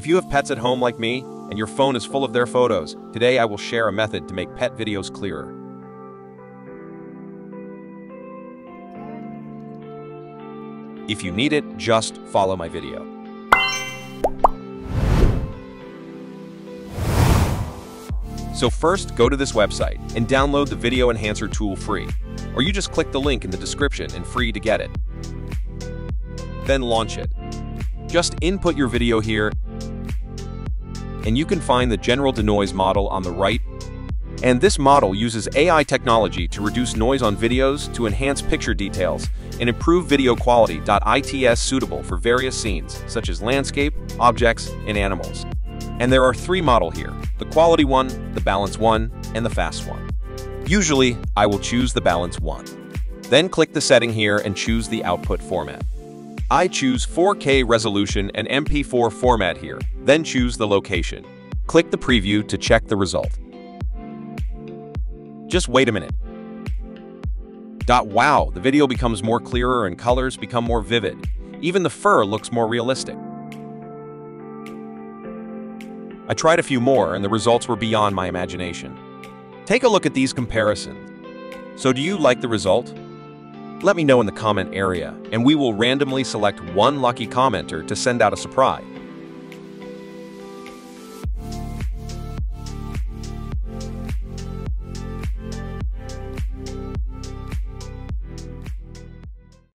If you have pets at home like me, and your phone is full of their photos, today I will share a method to make pet videos clearer. If you need it, just follow my video. So first, go to this website and download the Video Enhancer tool free, or you just click the link in the description and free to get it. Then launch it. Just input your video here, and you can find the general denoise model on the right. And this model uses AI technology to reduce noise on videos to enhance picture details and improve video quality. ITS suitable for various scenes, such as landscape, objects, and animals. And there are three model here, the quality one, the balance one, and the fast one. Usually, I will choose the balance one. Then click the setting here and choose the output format. I choose 4K resolution and MP4 format here, then choose the location. Click the preview to check the result. Just wait a minute. Dot wow, the video becomes more clearer and colors become more vivid. Even the fur looks more realistic. I tried a few more and the results were beyond my imagination. Take a look at these comparisons. So do you like the result? Let me know in the comment area, and we will randomly select one lucky commenter to send out a surprise.